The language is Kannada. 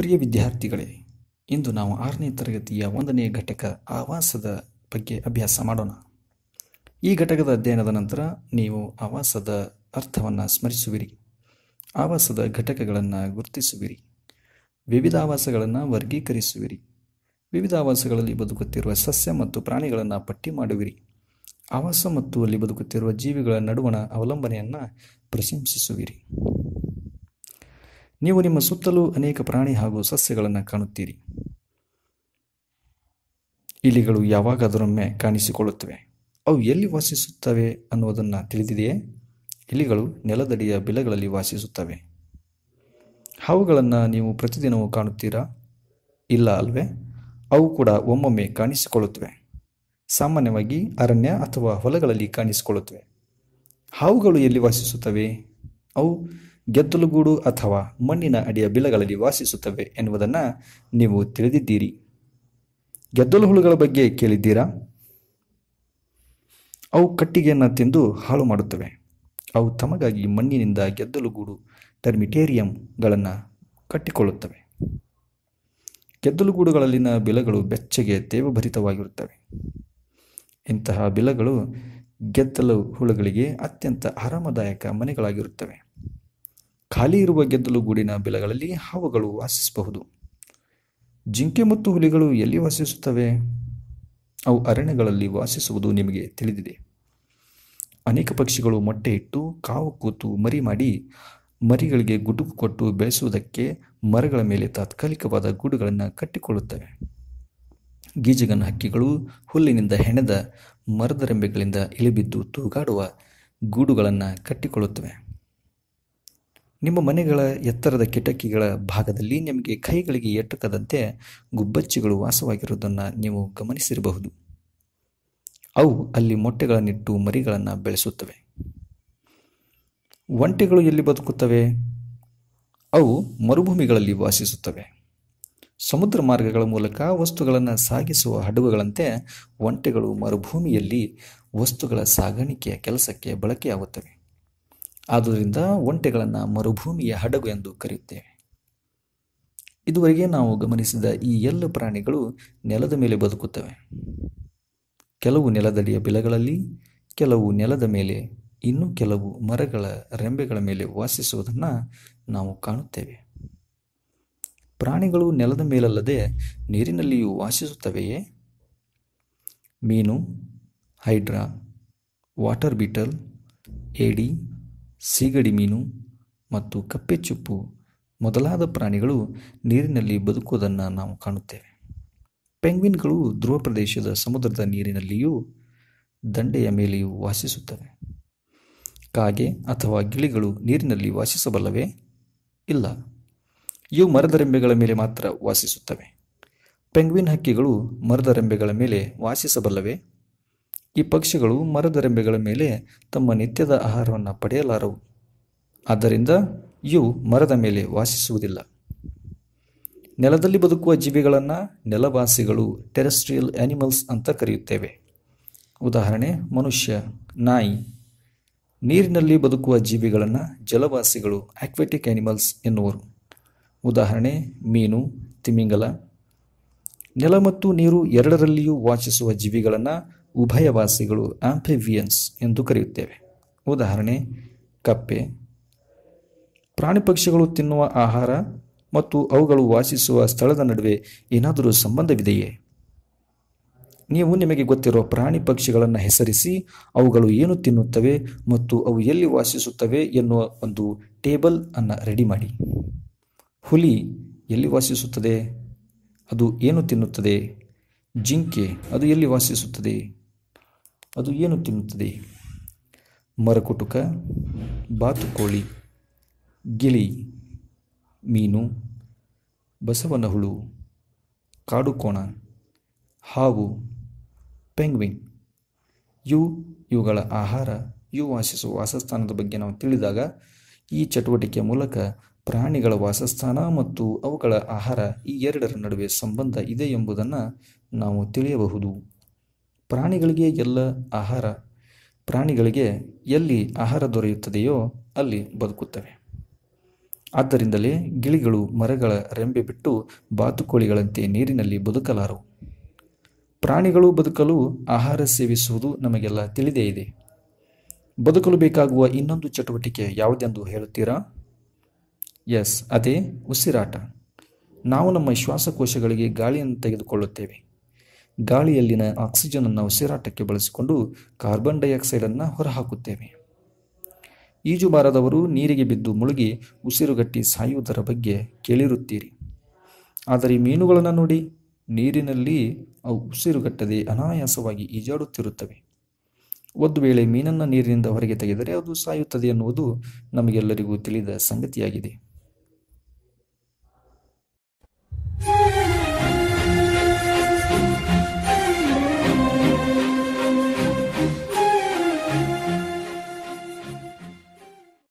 ಪ್ರಿಯ ವಿದ್ಯಾರ್ಥಿಗಳೇ, ಇಂದು ನಾವು ಆರನೇ ತರಗತಿಯ ಒಂದನೇ ಘಟಕ ಆವಾಸದ ಬಗ್ಗೆ ಅಭ್ಯಾಸ ಮಾಡೋಣ. ಈ ಘಟಕದ ಅಧ್ಯಯನದ ನಂತರ ನೀವು ಆವಾಸದ ಅರ್ಥವನ್ನು ಸ್ಮರಿಸುವಿರಿ. ಆವಾಸದ ಘಟಕಗಳನ್ನು ಗುರುತಿಸುವಿರಿ. ವಿವಿಧ ಆವಾಸಗಳನ್ನು ವರ್ಗೀಕರಿಸುವಿರಿ. ವಿವಿಧ ಆವಾಸಗಳಲ್ಲಿ ಬದುಕುತ್ತಿರುವ ಸಸ್ಯ ಮತ್ತು ಪ್ರಾಣಿಗಳನ್ನು ಪಟ್ಟಿ ಮಾಡುವಿರಿ. ಆವಾಸ ಮತ್ತು ಅಲ್ಲಿ ಬದುಕುತ್ತಿರುವ ಜೀವಿಗಳ ನಡುವಣ ಅವಲಂಬನೆಯನ್ನು ಪ್ರಶಂಸಿಸುವಿರಿ. ನೀವು ನಿಮ್ಮ ಸುತ್ತಲೂ ಅನೇಕ ಪ್ರಾಣಿ ಹಾಗೂ ಸಸ್ಯಗಳನ್ನು ಕಾಣುತ್ತೀರಿ. ಇಲಿಗಳು ಯಾವಾಗಾದರೊಮ್ಮೆ ಕಾಣಿಸಿಕೊಳ್ಳುತ್ತವೆ. ಅವು ಎಲ್ಲಿ ವಾಸಿಸುತ್ತವೆ ಅನ್ನುವುದನ್ನು ತಿಳಿದಿದೆಯೇ? ಇಲಿಗಳು ನೆಲದಡಿಯ ಬಿಲಗಳಲ್ಲಿ ವಾಸಿಸುತ್ತವೆ. ಹಾವುಗಳನ್ನು ನೀವು ಪ್ರತಿದಿನವೂ ಕಾಣುತ್ತೀರಾ? ಇಲ್ಲ ಅಲ್ವೇ? ಅವು ಕೂಡ ಒಮ್ಮೊಮ್ಮೆ ಕಾಣಿಸಿಕೊಳ್ಳುತ್ತವೆ. ಸಾಮಾನ್ಯವಾಗಿ ಅರಣ್ಯ ಅಥವಾ ಹೊಲಗಳಲ್ಲಿ ಕಾಣಿಸಿಕೊಳ್ಳುತ್ತವೆ. ಹಾವುಗಳು ಎಲ್ಲಿ ವಾಸಿಸುತ್ತವೆ? ಅವು ಗೆದ್ದಲುಗೂಡು ಅಥವಾ ಮಣ್ಣಿನ ಅಡಿಯ ಬಿಲಗಳಲ್ಲಿ ವಾಸಿಸುತ್ತವೆ ಎನ್ನುವುದನ್ನು ನೀವು ತಿಳಿದಿದ್ದೀರಿ. ಗೆದ್ದಲು ಹುಳುಗಳ ಬಗ್ಗೆ ಕೇಳಿದ್ದೀರಾ? ಅವು ಕಟ್ಟಿಗೆಯನ್ನು ತಿಂದು ಹಾಳು ಮಾಡುತ್ತವೆ. ಅವು ತಮಗಾಗಿ ಮಣ್ಣಿನಿಂದ ಗೆದ್ದಲುಗೂಡು ಟರ್ಮಿಟೇರಿಯಂಗಳನ್ನು ಕಟ್ಟಿಕೊಳ್ಳುತ್ತವೆ. ಗೆದ್ದಲುಗೂಡುಗಳಲ್ಲಿನ ಬಿಲಗಳು ಬೆಚ್ಚಗೆ ತೇವಭರಿತವಾಗಿರುತ್ತವೆ ಇಂತಹ ಬಿಲಗಳು ಗೆದ್ದಲು ಹುಳುಗಳಿಗೆ ಅತ್ಯಂತ ಆರಾಮದಾಯಕ ಮನೆಗಳಾಗಿರುತ್ತವೆ. ಖಾಲಿ ಇರುವ ಗೆದ್ದಲು ಗೂಡಿನ ಬಿಲಗಳಲ್ಲಿ ಹಾವುಗಳು ವಾಸಿಸಬಹುದು. ಜಿಂಕೆ ಮತ್ತು ಹುಲಿಗಳು ಎಲ್ಲಿ ವಾಸಿಸುತ್ತವೆ? ಅವು ಅರಣ್ಯಗಳಲ್ಲಿ ವಾಸಿಸುವುದು ನಿಮಗೆ ತಿಳಿದಿದೆ. ಅನೇಕ ಪಕ್ಷಿಗಳು ಮೊಟ್ಟೆ ಇಟ್ಟು ಕಾವು ಕೂತು ಮರಿ ಮಾಡಿ ಮರಿಗಳಿಗೆ ಗುಟುಕು ಕೊಟ್ಟು ಬೆಳೆಸುವುದಕ್ಕೆ ಮರಗಳ ಮೇಲೆ ತಾತ್ಕಾಲಿಕವಾದ ಗೂಡುಗಳನ್ನು ಕಟ್ಟಿಕೊಳ್ಳುತ್ತವೆ. ಗೀಜಗನ ಹಕ್ಕಿಗಳು ಹುಲ್ಲಿನಿಂದ ಹೆಣೆದ ಮರದ ರೆಂಬೆಗಳಿಂದ ಇಳಿಬಿದ್ದು ತೂಗಾಡುವ ಗೂಡುಗಳನ್ನು ಕಟ್ಟಿಕೊಳ್ಳುತ್ತವೆ. ನಿಮ್ಮ ಮನೆಗಳ ಎತ್ತರದ ಕಿಟಕಿಗಳ ಭಾಗದಲ್ಲಿ ನಿಮಗೆ ಕೈಗಳಿಗೆ ಎಟಕದಂತೆ ಗುಬ್ಬಚ್ಚಿಗಳು ವಾಸವಾಗಿರುವುದನ್ನು ನೀವು ಗಮನಿಸಿರಬಹುದು. ಅವು ಅಲ್ಲಿ ಮೊಟ್ಟೆಗಳನ್ನಿಟ್ಟು ಮರಿಗಳನ್ನು ಬೆಳೆಸುತ್ತವೆ. ಒಂಟೆಗಳು ಎಲ್ಲಿ ಬದುಕುತ್ತವೆ? ಅವು ಮರುಭೂಮಿಗಳಲ್ಲಿ ವಾಸಿಸುತ್ತವೆ. ಸಮುದ್ರ ಮಾರ್ಗಗಳ ಮೂಲಕ ವಸ್ತುಗಳನ್ನು ಸಾಗಿಸುವ ಹಡಗುಗಳಂತೆ ಒಂಟೆಗಳು ಮರುಭೂಮಿಯಲ್ಲಿ ವಸ್ತುಗಳ ಸಾಗಾಣಿಕೆಯ ಕೆಲಸಕ್ಕೆ ಬಳಕೆಯಾಗುತ್ತವೆ. ಆದುದರಿಂದ ಒಂಟೆಗಳನ್ನು ಮರುಭೂಮಿಯ ಹಡಗು ಎಂದು ಕರೆಯುತ್ತೇವೆ. ಇದುವರೆಗೆ ನಾವು ಗಮನಿಸಿದ ಈ ಎಲ್ಲ ಪ್ರಾಣಿಗಳು ನೆಲದ ಮೇಲೆ ಬದುಕುತ್ತವೆ. ಕೆಲವು ನೆಲದಡಿಯ ಬಿಲಗಳಲ್ಲಿ, ಕೆಲವು ನೆಲದ ಮೇಲೆ, ಇನ್ನು ಕೆಲವು ಮರಗಳ ರೆಂಬೆಗಳ ಮೇಲೆ ವಾಸಿಸುವುದನ್ನು ನಾವು ಕಾಣುತ್ತೇವೆ. ಪ್ರಾಣಿಗಳು ನೆಲದ ಮೇಲಲ್ಲದೆ ನೀರಿನಲ್ಲಿಯೂ ವಾಸಿಸುತ್ತವೆಯೇ? ಮೀನು, ಹೈಡ್ರಾ, ವಾಟರ್ ಬೀಟಲ್, ಏಡಿ ಸೀಗಡಿ ಮೀನು ಮತ್ತು ಕಪ್ಪೆಚುಪ್ಪು ಮೊದಲಾದ ಪ್ರಾಣಿಗಳು ನೀರಿನಲ್ಲಿ ಬದುಕುವುದನ್ನು ನಾವು ಕಾಣುತ್ತೇವೆ. ಪೆಂಗ್ವಿನ್ಗಳು ಧ್ರುವ ಪ್ರದೇಶದ ಸಮುದ್ರದ ನೀರಿನಲ್ಲಿಯೂ ದಂಡೆಯ ಮೇಲೆಯೂ ವಾಸಿಸುತ್ತವೆ. ಕಾಗೆ ಅಥವಾ ಗಿಳಿಗಳು ನೀರಿನಲ್ಲಿ ವಾಸಿಸಬಲ್ಲವೇ? ಇಲ್ಲ. ಇವು ಮರದ ರೆಂಬೆಗಳ ಮೇಲೆ ಮಾತ್ರ ವಾಸಿಸುತ್ತವೆ. ಪೆಂಗ್ವಿನ್ ಹಕ್ಕಿಗಳು ಮರದ ರೆಂಬೆಗಳ ಮೇಲೆ ವಾಸಿಸಬಲ್ಲವೇ? ಈ ಪಕ್ಷಿಗಳು ಮರದ ರೆಂಬೆಗಳ ಮೇಲೆ ತಮ್ಮ ನಿತ್ಯದ ಆಹಾರವನ್ನು ಪಡೆಯಲಾರವು. ಆದ್ದರಿಂದ ಇವು ಮರದ ಮೇಲೆ ವಾಸಿಸುವುದಿಲ್ಲ. ನೆಲದಲ್ಲಿ ಬದುಕುವ ಜೀವಿಗಳನ್ನು ನೆಲವಾಸಿಗಳು ಟೆರೆಸ್ಟ್ರಿಯಲ್ ಆನಿಮಲ್ಸ್ ಅಂತ ಕರೆಯುತ್ತೇವೆ. ಉದಾಹರಣೆ, ಮನುಷ್ಯ, ನಾಯಿ. ನೀರಿನಲ್ಲಿ ಬದುಕುವ ಜೀವಿಗಳನ್ನು ಜಲವಾಸಿಗಳು ಆಕ್ವೆಟಿಕ್ ಆನಿಮಲ್ಸ್ ಎನ್ನುವರು. ಉದಾಹರಣೆ, ಮೀನು, ತಿಮಿಂಗಲ. ನೆಲ ಮತ್ತು ನೀರು ಎರಡರಲ್ಲಿಯೂ ವಾಸಿಸುವ ಜೀವಿಗಳನ್ನು ಉಭಯವಾಸಿಗಳು ಆಂಫಿವಿಯನ್ಸ್ ಎಂದು ಕರೆಯುತ್ತೇವೆ. ಉದಾಹರಣೆ, ಕಪ್ಪೆ. ಪ್ರಾಣಿ ಪಕ್ಷಿಗಳು ತಿನ್ನುವ ಆಹಾರ ಮತ್ತು ಅವುಗಳು ವಾಸಿಸುವ ಸ್ಥಳದ ನಡುವೆ ಏನಾದರೂ ಸಂಬಂಧವಿದೆಯೇ? ನೀವು ನಿಮಗೆ ಗೊತ್ತಿರುವ ಪ್ರಾಣಿ ಪಕ್ಷಿಗಳನ್ನು ಹೆಸರಿಸಿ, ಅವುಗಳು ಏನು ತಿನ್ನುತ್ತವೆ ಮತ್ತು ಅವು ಎಲ್ಲಿ ವಾಸಿಸುತ್ತವೆ ಎನ್ನುವ ಒಂದು ಟೇಬಲ್ ಅನ್ನು ರೆಡಿ ಮಾಡಿ. ಹುಲಿ ಎಲ್ಲಿ ವಾಸಿಸುತ್ತದೆ? ಅದು ಏನು ತಿನ್ನುತ್ತದೆ? ಜಿಂಕೆ ಅದು ಎಲ್ಲಿ ವಾಸಿಸುತ್ತದೆ? ಅದು ಏನು ತಿನ್ನುತ್ತದೆ? ಮರಕುಟುಕ, ಬಾತುಕೋಳಿ, ಗಿಳಿ, ಮೀನು ಬಸವನ ಹುಳು ಕಾಡುಕೋಣ, ಹಾವು, ಪೆಂಗ್ವಿನ್. ಇವು ಇವುಗಳ ಆಹಾರ, ಇವು ವಾಸಿಸುವ ವಾಸಸ್ಥಾನದ ಬಗ್ಗೆ ನಾವು ತಿಳಿದಾಗ ಈ ಚಟುವಟಿಕೆಯ ಮೂಲಕ ಪ್ರಾಣಿಗಳ ವಾಸಸ್ಥಾನ ಮತ್ತು ಅವುಗಳ ಆಹಾರ ಈ ಎರಡರ ನಡುವೆ ಸಂಬಂಧ ಇದೆ ಎಂಬುದನ್ನು ನಾವು ತಿಳಿಯಬಹುದು. ಪ್ರಾಣಿಗಳಿಗೆ ಎಲ್ಲ ಆಹಾರ, ಪ್ರಾಣಿಗಳಿಗೆ ಎಲ್ಲಿ ಆಹಾರ ದೊರೆಯುತ್ತದೆಯೋ ಅಲ್ಲಿ ಬದುಕುತ್ತವೆ. ಆದ್ದರಿಂದಲೇ ಗಿಳಿಗಳು ಮರಗಳ ರೆಂಬೆ ಬಿಟ್ಟು ಬಾತುಕೋಳಿಗಳಂತೆ ನೀರಿನಲ್ಲಿ ಬದುಕಲಾರವು ಪ್ರಾಣಿಗಳು ಬದುಕಲು ಆಹಾರ ಸೇವಿಸುವುದು ನಮಗೆಲ್ಲ ತಿಳಿದೇ ಇದೆ. ಬದುಕಲು ಬೇಕಾಗುವ ಇನ್ನೊಂದು ಚಟುವಟಿಕೆ ಯಾವುದೆಂದು ಹೇಳುತ್ತೀರಾ? ಎಸ್, ಅದೇ ಉಸಿರಾಟ. ನಾವು ನಮ್ಮ ಶ್ವಾಸಕೋಶಗಳಿಗೆ ಗಾಳಿಯನ್ನು ತೆಗೆದುಕೊಳ್ಳುತ್ತೇವೆ. ಗಾಳಿಯಲ್ಲಿನ ಆಕ್ಸಿಜನನ್ನು ಉಸಿರಾಟಕ್ಕೆ ಬಳಸಿಕೊಂಡು ಕಾರ್ಬನ್ ಡೈಆಕ್ಸೈಡನ್ನು ಹೊರಹಾಕುತ್ತೇವೆ. ಈಜುಬಾರದವರು ನೀರಿಗೆ ಬಿದ್ದು ಮುಳುಗಿ ಉಸಿರುಗಟ್ಟಿ ಸಾಯುವುದರ ಬಗ್ಗೆ ಕೇಳಿರುತ್ತೀರಿ. ಆದರೆ ಮೀನುಗಳನ್ನು ನೋಡಿ ನೀರಿನಲ್ಲಿ ಅವು ಉಸಿರುಗಟ್ಟದೆ ಅನಾಯಾಸವಾಗಿ ಈಜಾಡುತ್ತಿರುತ್ತವೆ. ಒಂದು ವೇಳೆ ಮೀನನ್ನು ನೀರಿನಿಂದ ಹೊರಗೆ ತೆಗೆದರೆ ಅದು ಸಾಯುತ್ತದೆ ಎನ್ನುವುದು ನಮಗೆಲ್ಲರಿಗೂ ತಿಳಿದ ಸಂಗತಿಯಾಗಿದೆ.